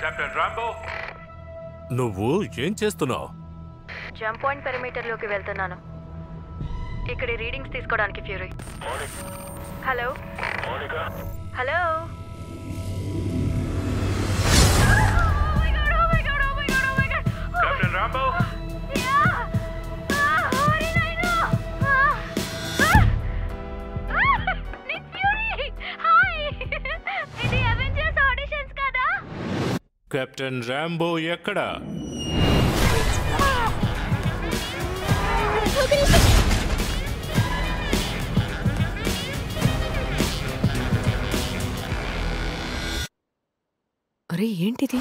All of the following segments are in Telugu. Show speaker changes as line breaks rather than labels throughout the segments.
కెప్టెన్ రాంబో
నువ్వు ఏం చేస్తున్నావు?
జంప్ పాయింట్ పెరిమీటర్లోకి వెళ్తున్నాను. ఇక్కడ రీడింగ్స్ తీసుకోవడానికి Fury hello hello
captain Rambo
ఎక్కడా?
అరే ఏంటిది?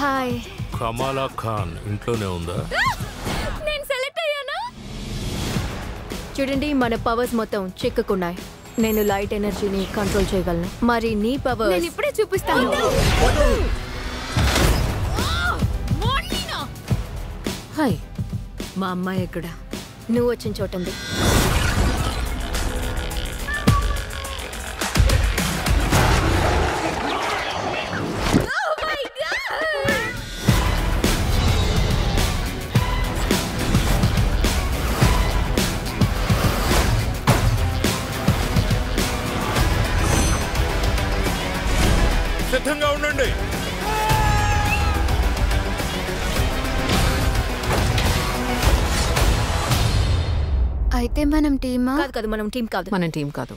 హాయ్
కమాలా ఖాన్ ఇంట్లోనే ఉందా?
నేను సెలెక్ట్ అయ్యానా? చూడండి మన పవర్స్ మొత్తం చిక్కుకున్నాయి. నేను లైట్ ఎనర్జీని కంట్రోల్ చేయగలను. మరి నీ పవర్
నేను ఇప్పుడే చూపిస్తాను.
హాయ్ మా అమ్మాయి ఎక్కడ?
నువ్వు వచ్చిన చోటుంది
సిద్ధంగా ఉండండి.
అయితే మనం టీమా?
కాదు కాదు మనం టీం కాదు.
మన టీం కాదు.